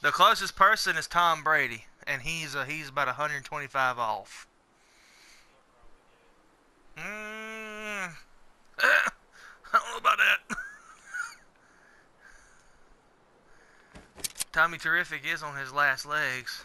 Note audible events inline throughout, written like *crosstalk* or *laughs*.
The closest person is Tom Brady, and he's uh, he's about 125 off. Mm, *coughs* I don't know about that. *laughs* Tommy Terrific is on his last legs.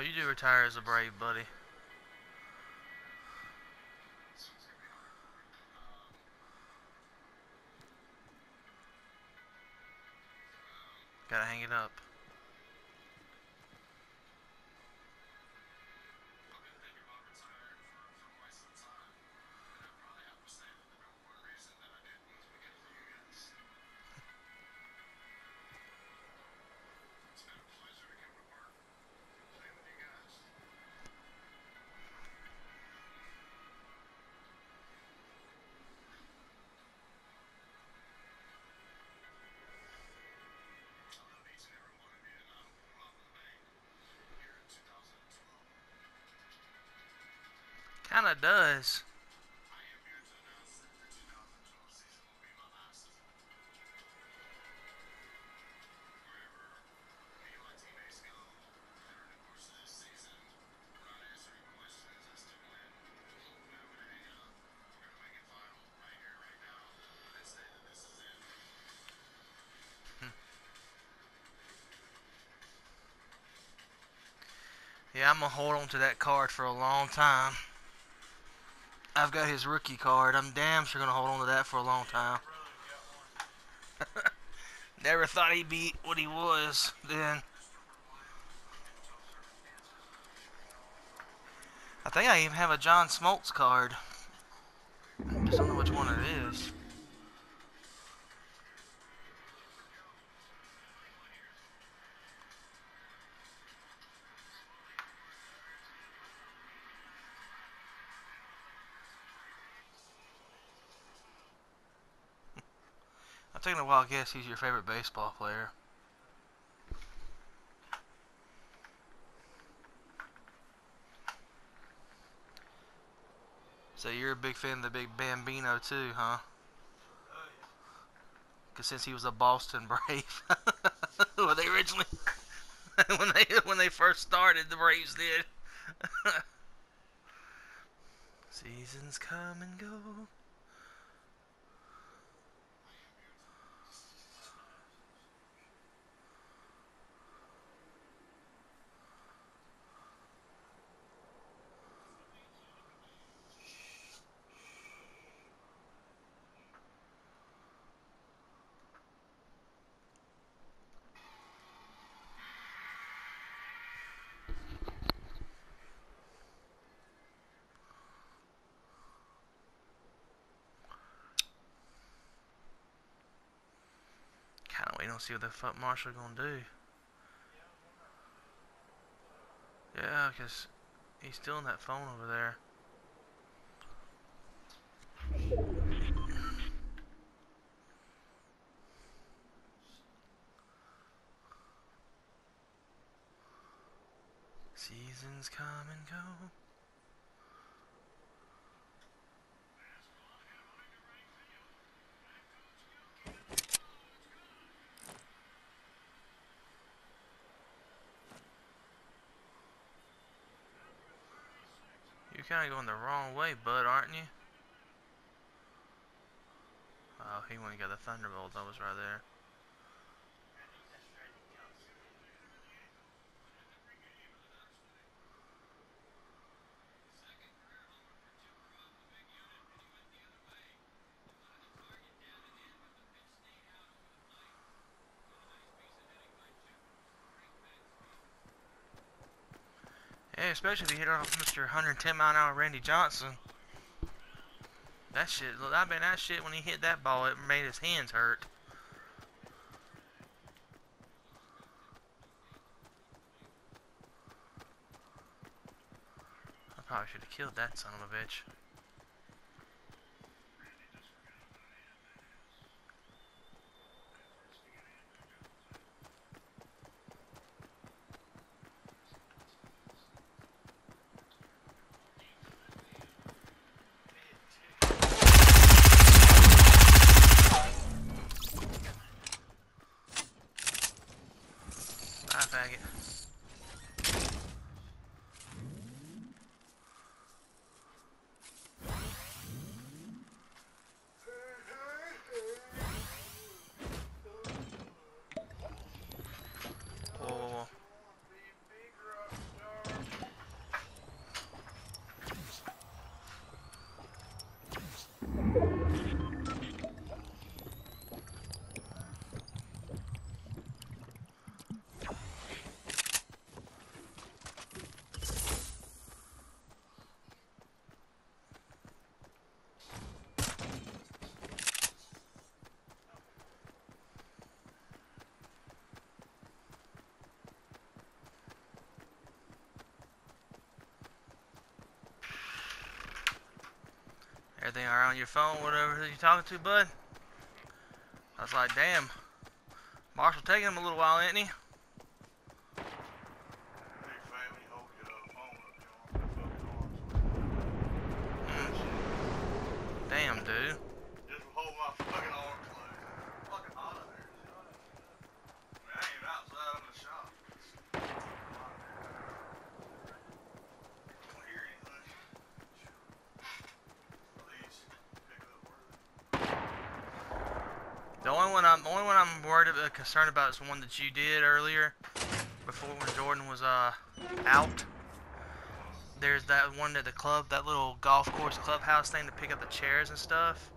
You do retire as a brave, buddy. Gotta hang it up. Kinda does. Hmm. Yeah, I'm gonna hold on to that card for a long time. I've got his rookie card. I'm damn sure gonna hold on to that for a long time. *laughs* Never thought he'd be what he was then. I think I even have a John Smoltz card. I just don't know which one it is. I'm taking a wild guess he's your favorite baseball player. So you're a big fan of the big Bambino too, huh? Cause since he was a Boston *laughs* Brave, *laughs* when they originally, *laughs* when they when they first started, the Braves did. Seasons come and go. To see what the fuck Marshall gonna do. Yeah, cause he's still on that phone over there. Seasons come and go. Kind of going the wrong way, bud, aren't you? Oh, he went and got the Thunderbolt. That was right there. Especially if you hit off Mr. 110 mile an hour Randy Johnson. That shit, look, I bet that shit when he hit that ball, it made his hands hurt. I probably should have killed that son of a bitch. Everything are on your phone, whatever you're talking to, bud? I was like, damn. Marshall taking him a little while, ain't he? Damn, dude. Just hold my fucking arms closed. Fucking hot in there. I mean, I ain't outside in the shop. Don't hear anything. Please pick up where The one I'm, the only one I'm worried about, concerned about is the one that you did earlier, before when Jordan was uh out. There's that one at the club, that little golf course clubhouse thing to pick up the chairs and stuff.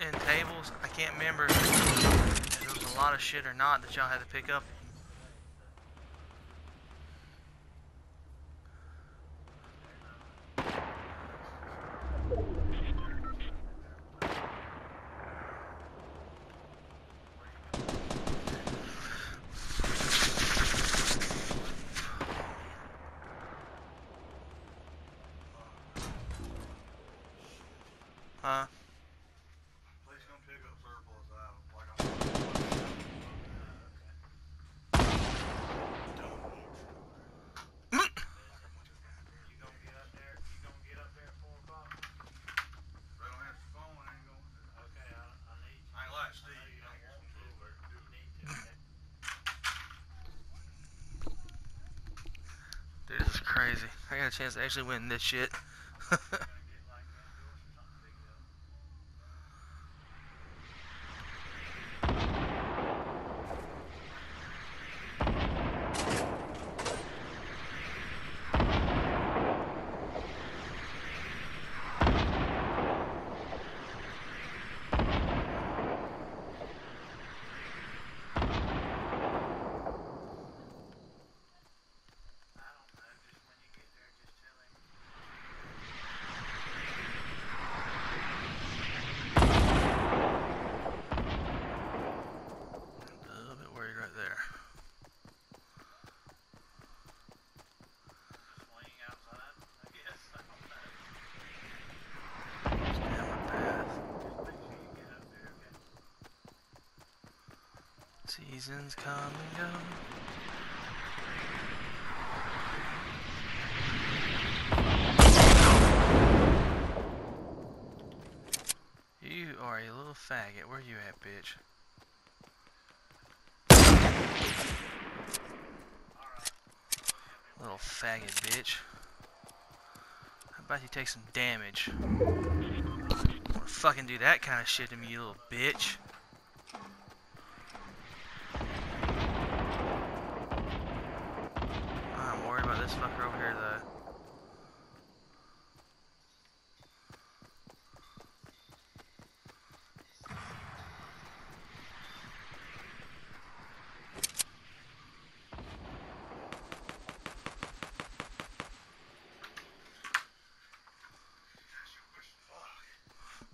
And tables. I can't remember if there was a lot of shit or not that y'all had to pick up. Huh? Please come pick up surplus items like I'm. You gonna get up there, you gonna get up there at four o'clock? They don't answer the phone, I ain't going. Okay, I, I need you. I ain't like I Steve. know you I don't ain't want want to, but to. you need to, okay? Dude, this is crazy. I got a chance to actually win this shit. *laughs* Gonna get like Van Doors or something big up. I don't know, just when you get there, just tell him. a little bit worried right there. swing outside, I guess. I don't know. Just down my path. Just make sure you get up there, okay? Seasons come and go. You are a little faggot. Where you at, bitch? Little faggot, bitch. How about you take some damage? Fucking do that kind of shit to me, you little bitch. I'm worried about this fucker over here, though.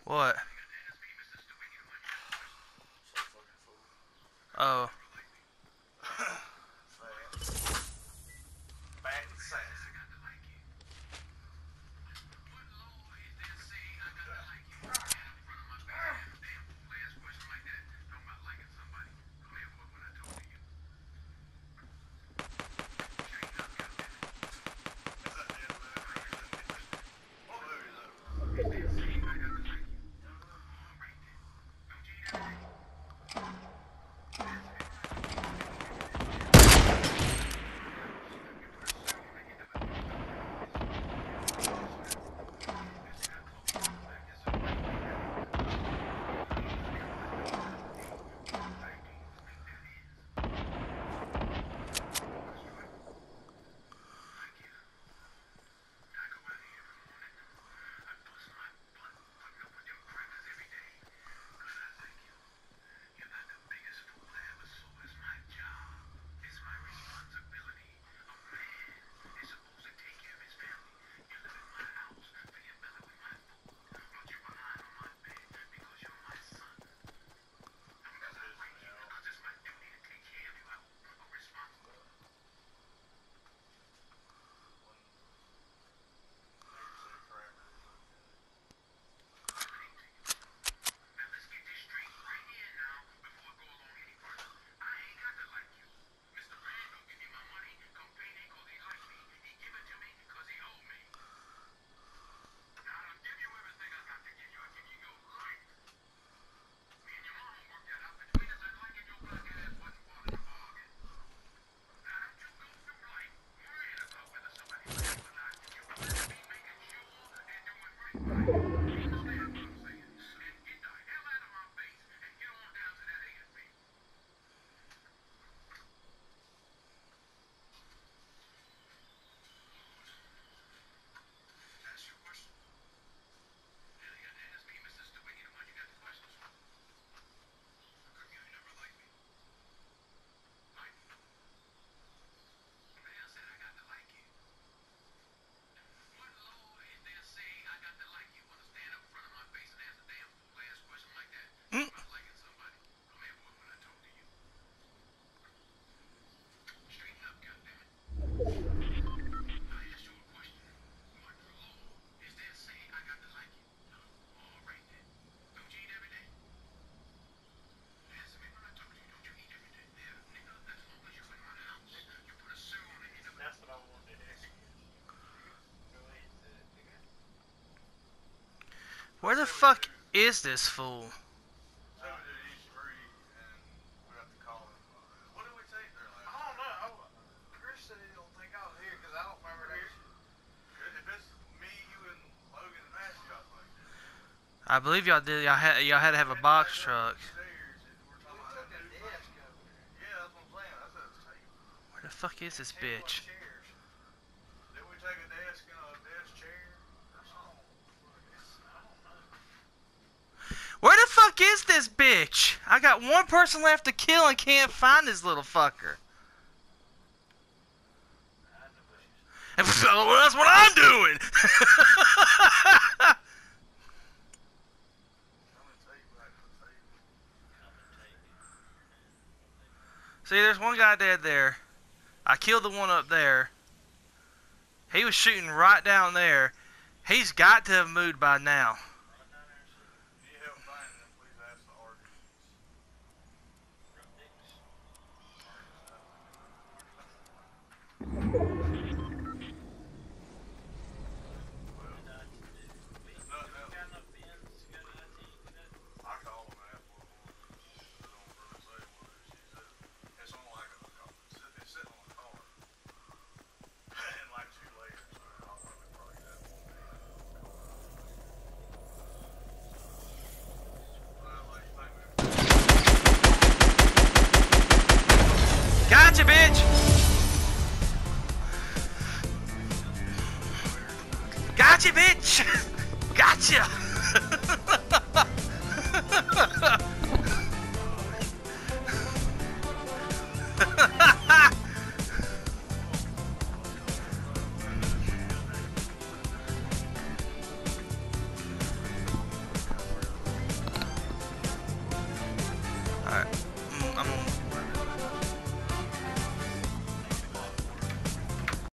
What? Oh. And the fuck is this fool? I believe y'all did. Y'all had y'all had to have a box truck. Where the fuck is this bitch? Chairs. Did we take a desk and a desk chair? Or something? Where the fuck is this bitch? I got one person left to kill and can't find this little fucker. *laughs* That's what I'm doing. *laughs* See, there's one guy dead there. I killed the one up there. He was shooting right down there. He's got to have moved by now. Gotcha, bitch! *laughs* gotcha! *laughs*